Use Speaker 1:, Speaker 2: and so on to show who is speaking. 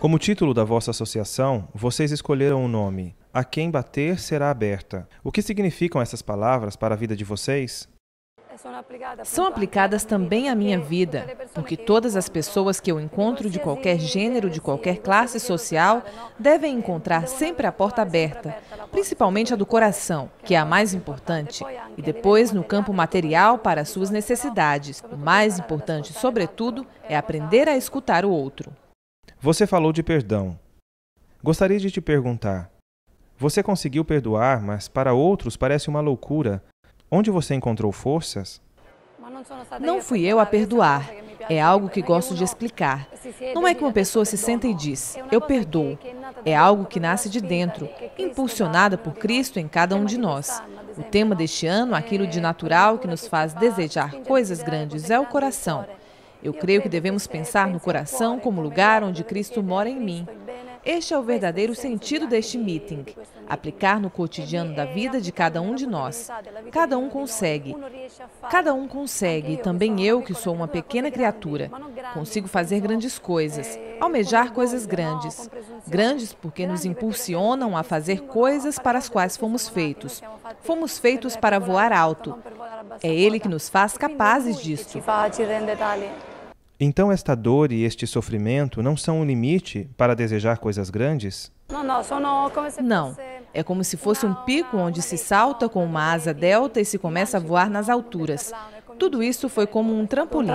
Speaker 1: Como título da vossa associação, vocês escolheram o nome A Quem Bater Será Aberta. O que significam essas palavras para a vida de vocês?
Speaker 2: São aplicadas também à minha vida, porque todas as pessoas que eu encontro de qualquer gênero, de qualquer classe social, devem encontrar sempre a porta aberta, principalmente a do coração, que é a mais importante, e depois no campo material para as suas necessidades. O mais importante, sobretudo, é aprender a escutar o outro.
Speaker 1: Você falou de perdão. Gostaria de te perguntar: você conseguiu perdoar, mas para outros parece uma loucura Onde você encontrou forças?
Speaker 2: Não fui eu a perdoar. É algo que gosto de explicar. Não é que uma pessoa se senta e diz, eu perdoo. É algo que nasce de dentro, impulsionada por Cristo em cada um de nós. O tema deste ano, aquilo de natural que nos faz desejar coisas grandes, é o coração. Eu creio que devemos pensar no coração como lugar onde Cristo mora em mim. Este é o verdadeiro sentido deste meeting. Aplicar no cotidiano da vida de cada um de nós. Cada um consegue. Cada um consegue, também eu, que sou uma pequena criatura. Consigo fazer grandes coisas, almejar coisas grandes. Grandes porque nos impulsionam a fazer coisas para as quais fomos feitos. Fomos feitos para voar alto. É Ele que nos faz capazes disto.
Speaker 1: Então, esta dor e este sofrimento não são um limite para desejar coisas grandes?
Speaker 2: Não. É como se fosse um pico onde se salta com uma asa delta e se começa a voar nas alturas. Tudo isso foi como um trampolim.